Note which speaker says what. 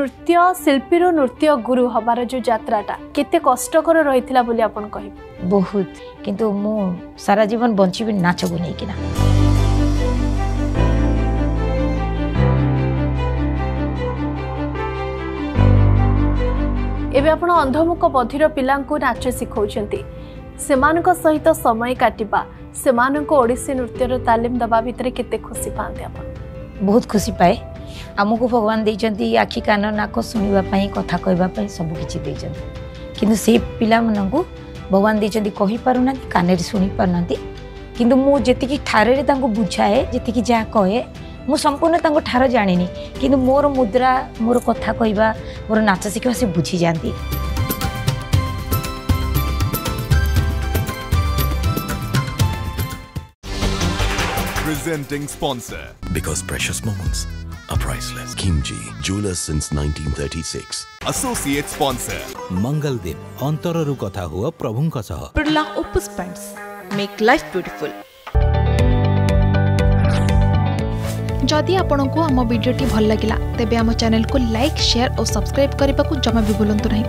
Speaker 1: ନୃତ୍ୟ ଶିଳ୍ପୀରୁ ନୃତ୍ୟ ଗୁରୁ ହବାର ଯୋଉ ଯାତ୍ରାଟା କେତେ କଷ୍ଟକର ରହିଥିଲା ବୋଲି ଆପଣ କହିବେ?
Speaker 2: ବହୁତ। କିନ୍ତୁ ମୁଁ ସାରା ଜୀବନ ବଞ୍ଚିବି ନାଚକୁ ନେଇକିନା।
Speaker 1: ଏବେ ଆପଣ ଅନ୍ଧମୁଖ ବଧିର ପିଲାଙ୍କୁ ନାଚ ଶିଖାଉଛନ୍ତି। ସେମାନଙ୍କ ସହିତ ସମୟ କାଟିବା ସେମାନଙ୍କୁ ଓଡ଼ିଶୀ ନୃତ୍ୟର ତାଲିମ ଦେବା ଭିତରେ କେତେ ଖୁସି ପାଆନ୍ତି ଆପଣ?
Speaker 2: ବହୁତ ଖୁସି ପାଏ। ଆମକୁ ଭଗବାନ ଦେଇଛନ୍ତି ଆଖି କାନ ନାକ ଶୁଣିବା ପାଇଁ କଥା କହିବା ପାଇଁ ସବୁ କିଛି ଦେଇଛନ୍ତି। କିନ୍ତୁ ସେଇ ପିଲାମାନଙ୍କୁ ଭଗବାନ ଦେଇଛନ୍ତି କହିପାରୁନାହାନ୍ତି କାନରେ ଶୁଣି ପାରୁନାହାନ୍ତି। କିନ୍ତୁ ମୁଁ ଯେତିକି ଠାରରେ ତାଙ୍କୁ ବୁଝାଏ ଯେତିକି ଯାହା କହେ ମୁଁ ସମ୍ପୂର୍ଣ୍ଣ ତାଙ୍କ ଠାର ଜାଣିନି। କିନ୍ତୁ ମୋର ମୁଦ୍ରା ମୋର କଥା କହିବା ମୋର ନାଚ ଶିଖିବା ସେ ବୁଝିଯାଆନ୍ତି।
Speaker 3: Presenting sponsor.
Speaker 4: Because precious moments are priceless. Kimji, jeweler since 1936.
Speaker 3: Associate sponsor.
Speaker 5: ମଙ୍ଗଲ ଦିନ ଅନ୍ତରରୁ କଥା ହୁଅ ପ୍ରଭୁଙ୍କ ସହ
Speaker 6: Purla Opus Pants make life beautiful.
Speaker 7: जदि आपंक आम भिडी भल लगा तेब आम चैनल को लाइक शेयर और सब्सक्राइब करने को जमा भी भूलु नहीं